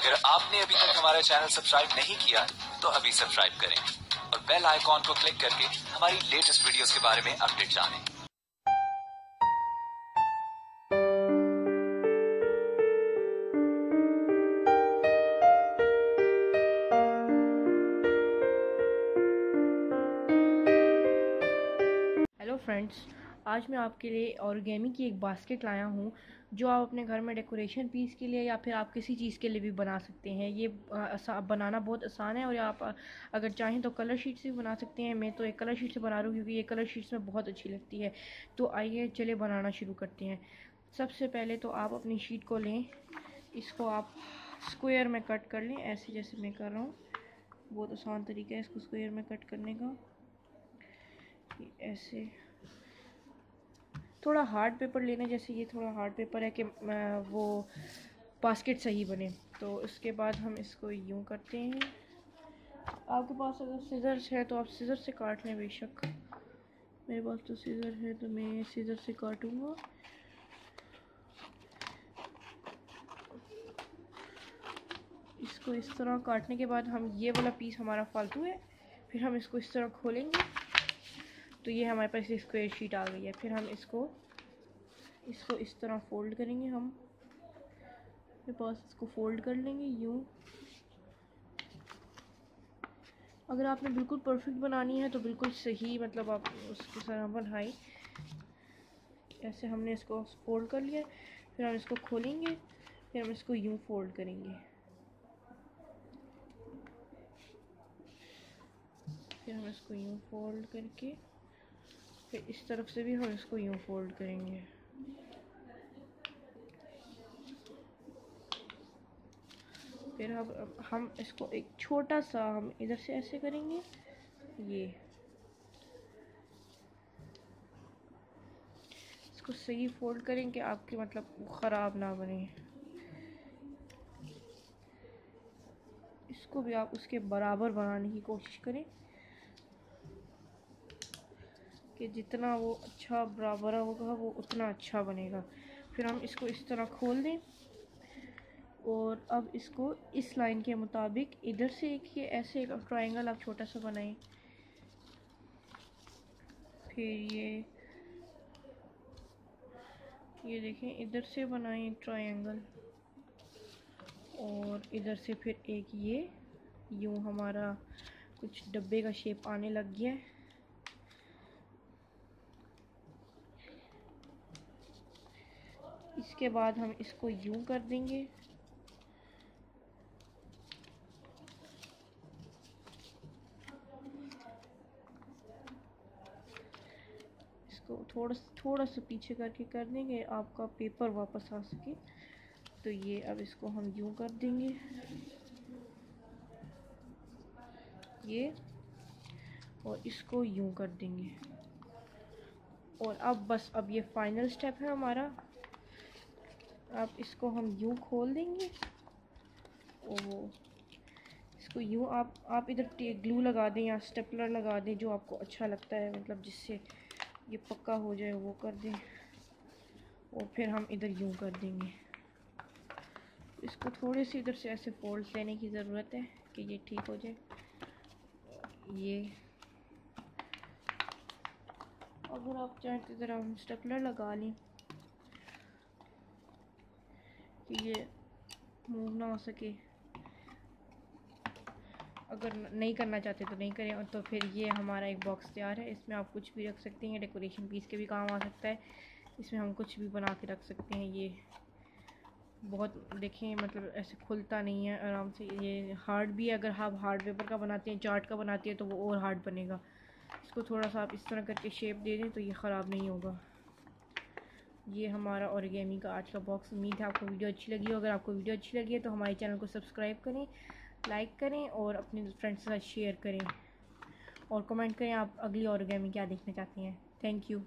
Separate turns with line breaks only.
اگر آپ نے ابھی تک ہمارا چینل سبسکرائب نہیں کیا تو ابھی سبسکرائب کریں اور بیل آئیکن کو کلک کر کے ہماری لیٹسٹ ویڈیوز کے بارے میں اپڈیٹ جانیں۔
ہیلو فرینڈس آج میں آپ کے لیے اورگیمی کی ایک باسکٹ لایا ہوں، جو آپ اپنے گھر میں ڈیکوریشن پیس کے لیے یا پھر آپ کسی چیز کے لیے بھی بنا سکتے ہیں۔ یہ بنانا بہت آسان ہے اور آپ اگر چاہیں تو کلر شیٹ سے بھی بنا سکتے ہیں۔ میں تو ایک کلر شیٹ سے بنا رہا ہوں کیونکہ یہ کلر شیٹس میں بہت اچھی لگتی ہے۔ تو آئیے چلے بنانا شروع کرتے ہیں۔ سب سے پہلے تو آپ اپنی شیٹ کو لیں۔ اس کو آپ اسکوئر میں کٹ کر لیں۔ ایسے جیسے میں کر رہا ہوں۔ بہت آسان طریقہ ہے اس کو اسکوئر میں کٹ کرنے کا۔ ایسے۔ تھوڑا ہارڈ پیپر لینا، جیسے یہ تھوڑا ہارڈ پیپر ہے کہ وہ باسکٹ صحیح بنے۔ تو اس کے بعد ہم اس کو یوں کرتے ہیں۔ آپ کے پاس اگر سیزرس ہے تو آپ سیزر سے کاٹ لیں بے شک۔ میرے پاس تو سیزر ہے تو میں سیزر سے کاٹوں گا۔ اس کو اس طرح کاٹنے کے بعد ہم یہ والا پیس ہمارا فالتو ہے۔ پھر ہم اس کو اس طرح کھولیں گے۔ تو یہ ہمارے پاس اسکوئر شیٹ آ گئی ہے۔ پھر ہم اس کو اس کو اس طرح فولڈ کریں گے ہم۔ اپنے پاس اس کو فولڈ کر لیں گے، یوں۔ اگر آپ نے بالکل پرفیکٹ بنانی ہے تو بالکل صحیح مطلب آپ اس کی طرح بنائی ایسے ہم نے اس کو فولڈ کر لیا۔ پھر ہم اس کو کھولیں گے، پھر ہم اس کو یوں فولڈ کریں گے۔ پھر ہم اس کو یوں فولڈ کر کے پھر اس طرف سے بھی ہم اس کو یوں فولڈ کریں گے۔ پھر اب ہم اس کو ایک چھوٹا سا ہم ادھر سے ایسے کریں گے۔ یہ۔ اس کو صحیح فولڈ کریں کہ آپ کی مطلب خراب نہ بنے۔ اس کو بھی آپ اس کے برابر بنانے کی کوشش کریں۔ کہ جتنا وہ اچھا برابر ہوگا وہ اتنا اچھا بنے گا۔ پھر ہم اس کو اس طرح کھول دیں۔ اور اب اس کو اس لائن کے مطابق ادھر سے ایک یہ ایسے ایک ٹرائنگل آپ چھوٹا سا بنائیں۔ پھر یہ یہ دیکھیں ادھر سے بنائیں ایک ٹرائنگل اور ادھر سے پھر ایک یہ یوں ہمارا کچھ ڈبے کا شیپ آنے لگ گیا۔ ہے اس کے بعد ہم اس کو یوں کر دیں گے۔ اس کو تھوڑا تھوڑا سا پیچھے کر کے کر دیں گے، آپ کا پیپر واپس آ سکے۔ تو یہ اب اس کو ہم یوں کر دیں گے۔ یہ اور اس کو یوں کر دیں گے۔ اور اب بس، اب یہ فائنل سٹیپ ہے ہمارا۔ اب اس کو ہم یوں کھول دیں گے۔ او اس کو یوں آپ آپ ادھر گلو لگا دیں یا سٹیپلر لگا دیں جو آپ کو اچھا لگتا ہے مطلب جس سے یہ پکا ہو جائے وہ کر دیں۔ اور پھر ہم ادھر یوں کر دیں گے۔ اس کو تھوڑے سے ادھر سے ایسے فولڈ لینے کی ضرورت ہے کہ یہ ٹھیک ہو جائے۔ یہ۔ اگر آپ چاہیں تو ذرا ہم سٹیپلر لگا لیں۔ کہ یہ موو نہ ہو سکے۔ اگر نہیں کرنا چاہتے تو نہیں کریں تو پھر یہ ہمارا ایک باکس تیار ہے۔ اس میں آپ کچھ بھی رکھ سکتے ہیں۔ ڈیکوریشن پیس کے بھی کام آ سکتا ہے۔ اس میں ہم کچھ بھی بنا کے رکھ سکتے ہیں۔ یہ بہت دیکھیں مطلب ایسے کھلتا نہیں ہے۔ آرام سے یہ ہارڈ بھی ہے۔ اگر آپ ہارڈ پیپر کا بناتے ہیں چارٹ کا بناتے ہیں تو وہ اور ہارڈ بنے گا۔ اس کو تھوڑا سا آپ اس طرح کر کے شیپ دے دیں تو یہ خراب نہیں ہوگا۔ یہ ہمارا اوریگیمی کا آج کا باکس امید ہے آپ کو ویڈیو اچھی لگی ہو. اگر آپ کو ویڈیو اچھی لگی ہے تو ہمارے چینل کو سبسکرائب کریں لائک کریں اور اپنے فرینڈس کے ساتھ شیئر کریں اور کمنٹ کریں آپ اگلی اوریگیمی کیا دیکھنا چاہتے ہیں. Thank you